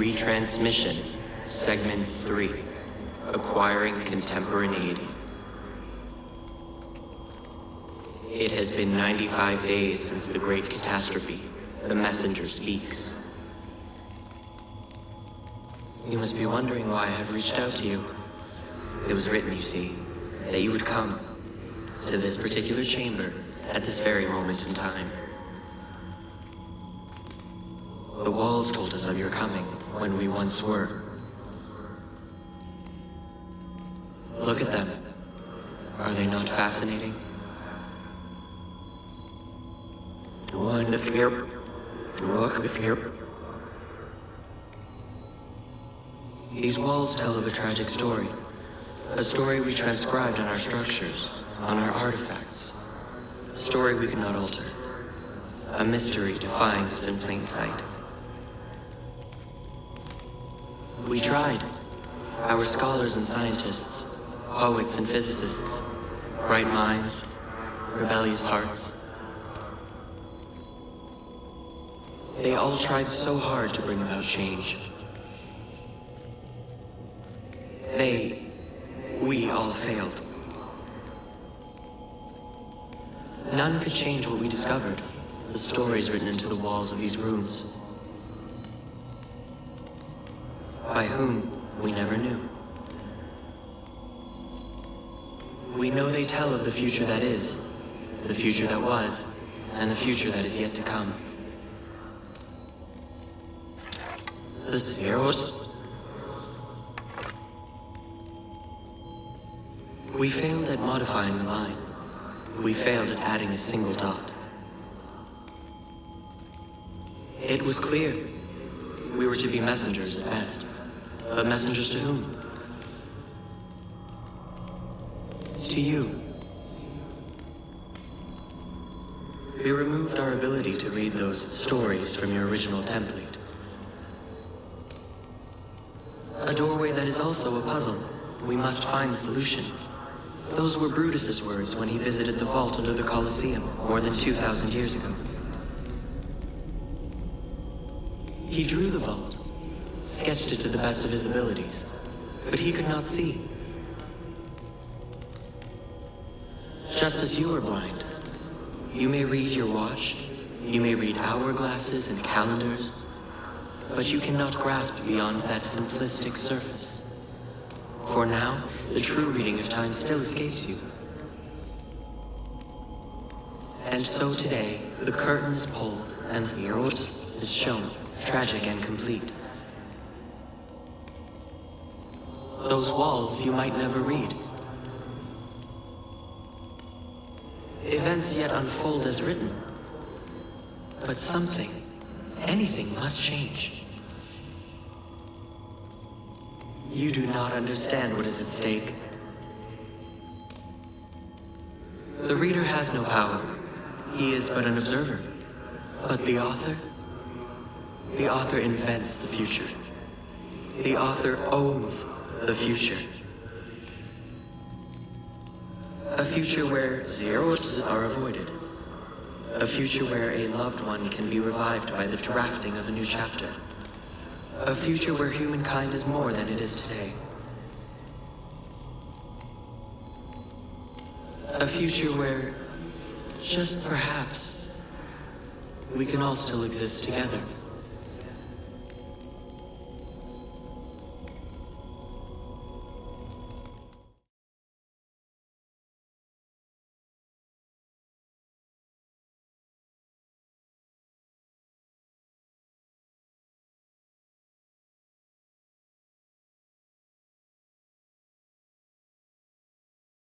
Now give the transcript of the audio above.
Retransmission, Segment 3 Acquiring Contemporaneity. It has been 95 days since the Great Catastrophe. The messenger speaks. You must be wondering why I have reached out to you. It was written, you see, that you would come to this particular chamber at this very moment in time. The walls told us of your coming when we once were. Look at them. Are they not fascinating? One of here. Of here. These walls tell of a tragic story. A story we transcribed on our structures, on our artifacts. A story we cannot alter. A mystery defying us in plain sight. We tried. Our scholars and scientists, poets and physicists, bright minds, rebellious hearts. They all tried so hard to bring about change. They, we all failed. None could change what we discovered, the stories written into the walls of these rooms. By whom, we never knew. We know they tell of the future that is, the future that was, and the future that is yet to come. The Zeros? We failed at modifying the line. We failed at adding a single dot. It was clear. We were to be messengers at best. But messengers to whom? To you. We removed our ability to read those stories from your original template. A doorway that is also a puzzle. We must find the solution. Those were Brutus's words when he visited the vault under the Colosseum more than 2,000 years ago. He drew the vault, sketched it to the best of his abilities, but he could not see. Just as you are blind, you may read your watch, you may read hourglasses and calendars, but you cannot grasp beyond that simplistic surface. For now, the true reading of time still escapes you. And so today, the curtains pulled and the Eros is shown, tragic and complete. Those walls you might never read. Events yet unfold as written. But something, anything must change. You do not understand what is at stake. The reader has no power. He is but an observer. But the author? The author invents the future. The author owns the future. A future where zeros are avoided. A future where a loved one can be revived by the drafting of a new chapter. A future where humankind is more than it is today. A future where, just perhaps, we can all still exist together.